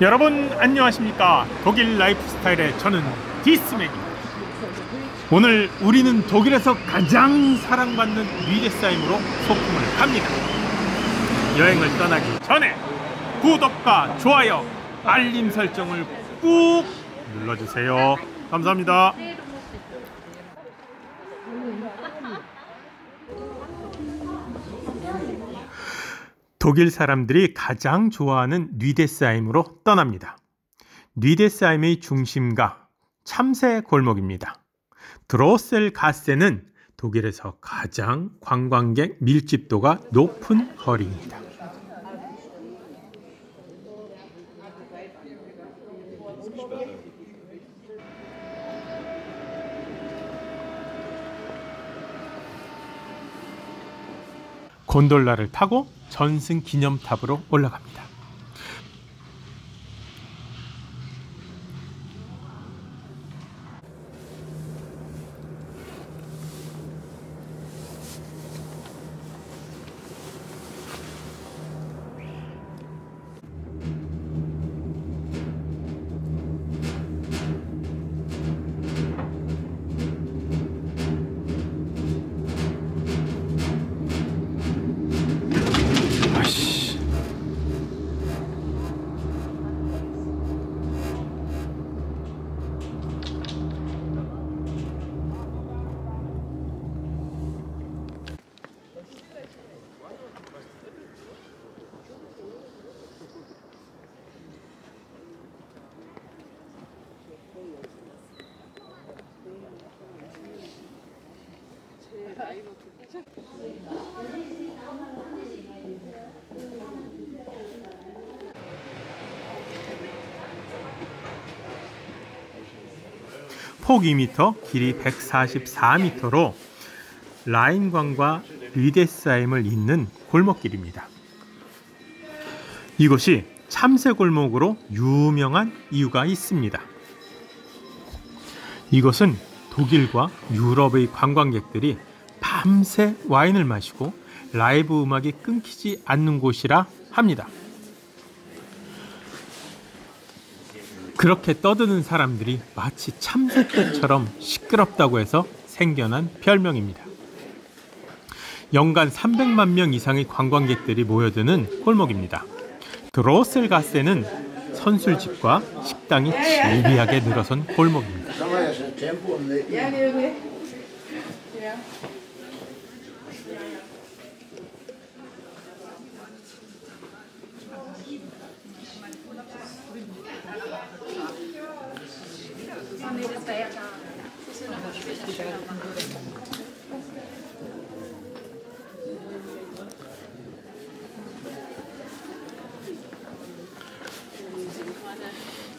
여러분 안녕하십니까? 독일 라이프 스타일의 저는 디스맨입니다. 오늘 우리는 독일에서 가장 사랑받는 뤼데스하임으로 소풍을 갑니다. 여행을 떠나기 전에 구독과 좋아요 알림 설정을 꾹 눌러주세요. 감사합니다 독일 사람들이 가장 좋아하는 뉘데스하임으로 떠납니다. 뉘데스하임의 중심가 참새 골목입니다. 드로셀 가세는 독일에서 가장 관광객 밀집도가 높은 거리입니다. 곤돌라를 타고 전승 기념탑으로 올라갑니다. 폭 2m, 길이 144m로 라인강과 뤼데스하임을 잇는 골목길입니다. 이곳이 참새 골목으로 유명한 이유가 있습니다. 이것은 독일과 유럽의 관광객들이 밤새 와인을 마시고 라이브 음악이 끊기지 않는 곳이라 합니다. 그렇게 떠드는 사람들이 마치 참새 떼처럼 시끄럽다고 해서 생겨난 별명입니다. 연간 300만 명 이상의 관광객들이 모여드는 골목입니다. 드로셀 가세는 선술집과 식당이 질비하게 늘어선 골목입니다.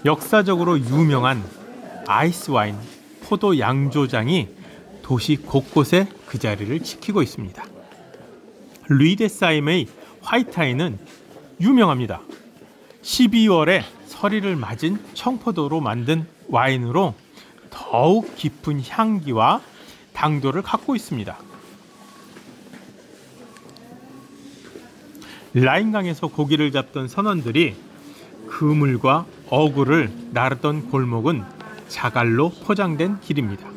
역사적으로 유명한 아이스 와인 포도 양조장이 도시 곳곳에 그 자리를 지키고 있습니다. 루이데사임의 화이트아이는 유명합니다. 12월에 서리를 맞은 청포도로 만든 와인으로 더욱 깊은 향기와 당도를 갖고 있습니다. 라인강에서 고기를 잡던 선원들이 그물과 어구를 나르던 골목은 자갈로 포장된 길입니다.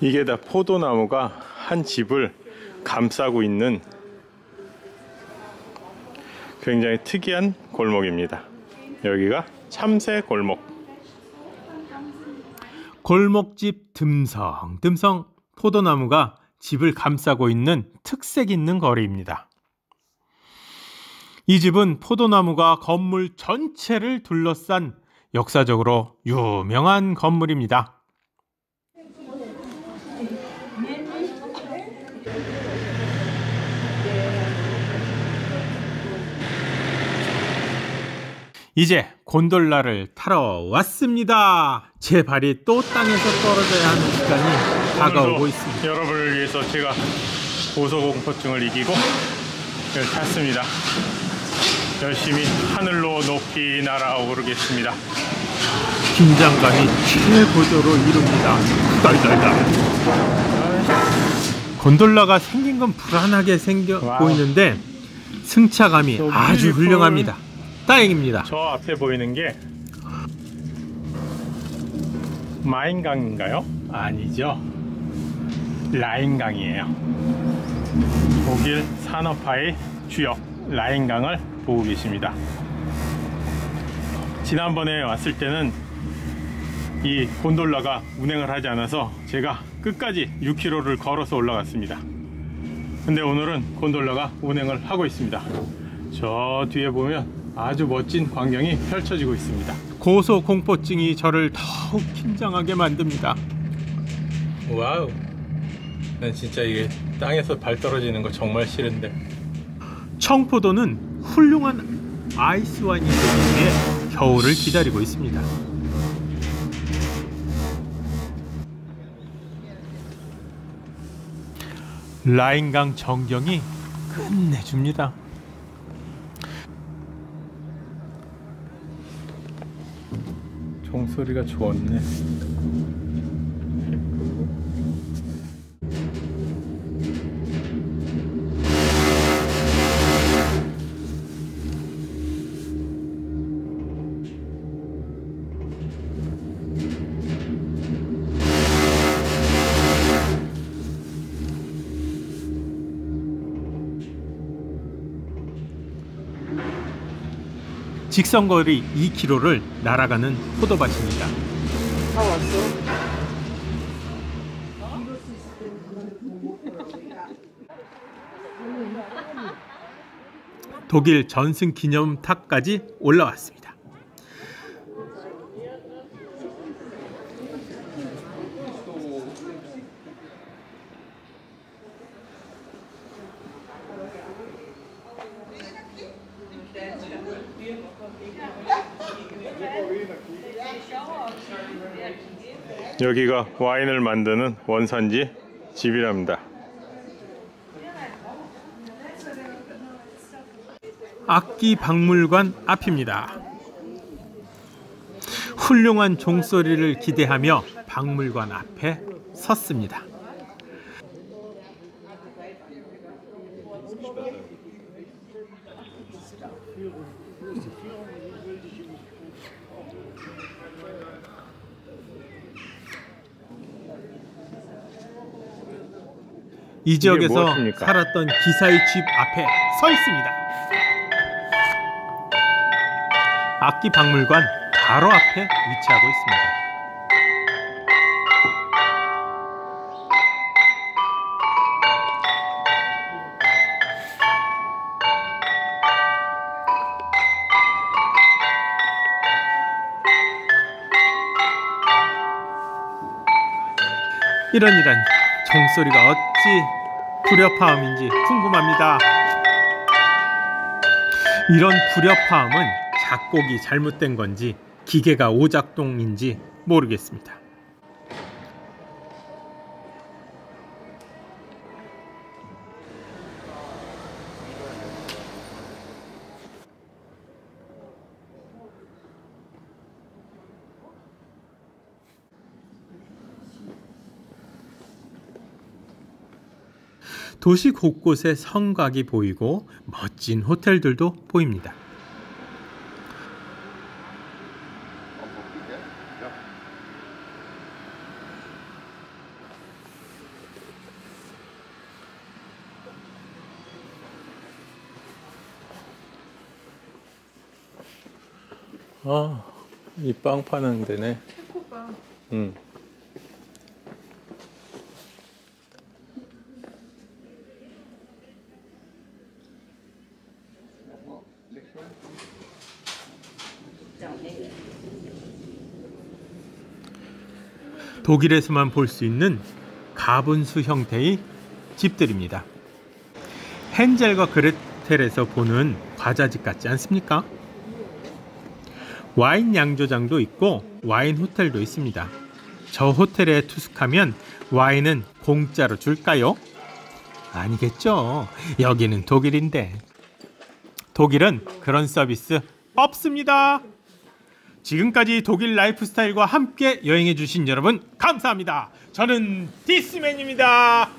이게 다 포도나무가 한 집을 감싸고 있는 굉장히 특이한 골목입니다. 여기가 참새 골목. 골목집 듬성 듬성 포도나무가 집을 감싸고 있는 특색 있는 거리입니다. 이 집은 포도나무가 건물 전체를 둘러싼 역사적으로 유명한 건물입니다. 이제 곤돌라를 타러 왔습니다. 제 발이 또 땅에서 떨어져야 하는 시간이 다가오고 있습니다. 여러분을 위해서 제가 고소공포증을 이기고 탔습니다. 열심히 하늘로 높이 날아오르겠습니다. 긴장감이 최고조로 이릅니다. 떨떨떨. 곤돌라가 생긴 건 불안하게 생겨 wow. 보이는데 승차감이 아주 beautiful. 훌륭합니다. 다행입니다. 저 앞에 보이는 게 마인강인가요? 아니죠. 라인강이에요. 독일 산업화의 주역 라인강을 보고 계십니다. 지난번에 왔을 때는 이 곤돌라가 운행을 하지 않아서 제가 끝까지 6km를 걸어서 올라갔습니다. 근데 오늘은 곤돌라가 운행을 하고 있습니다. 저 뒤에 보면 아주 멋진 광경이 펼쳐지고 있습니다. 고소 공포증이 저를 더욱 긴장하게 만듭니다. wow. 난 진짜 이게 땅에서 발 떨어지는 거 정말 싫은데. 청포도는 훌륭한 아이스 와인이 되기 위해 겨울을 기다리고 있습니다. 라인강 전경이 끝내줍니다. 종소리가 좋았네. 직선거리 2km를 날아가는 포도밭입니다. 독일 전승 기념탑까지 올라왔습니다. 여기가 와인을 만드는 원산지 집이랍니다. 악기 박물관 앞입니다. 훌륭한 종소리를 기대하며 박물관 앞에 섰습니다. 이 지역에서 무엇입니까? 살았던 기사의 집 앞에 서 있습니다. 악기 박물관 바로 앞에 위치하고 있습니다. 이런 이런 종소리가 어찌 불협화음인지 궁금합니다. 이런 불협화음은 작곡이 잘못된 건지 기계가 오작동인지 모르겠습니다. 도시 곳곳에 성곽이 보이고 멋진 호텔들도 보입니다. 아, 이 빵 파는 데네. 응. 독일에서만 볼 수 있는 가분수 형태의 집들입니다. 헨젤과 그레텔에서 보는 과자집 같지 않습니까? 와인 양조장도 있고 와인 호텔도 있습니다. 저 호텔에 투숙하면 와인은 공짜로 줄까요? 아니겠죠. 여기는 독일인데. 독일은 그런 서비스 없습니다. 지금까지 독일 라이프 스타일과 함께 여행해 주신 여러분 감사합니다. 저는 디스맨입니다.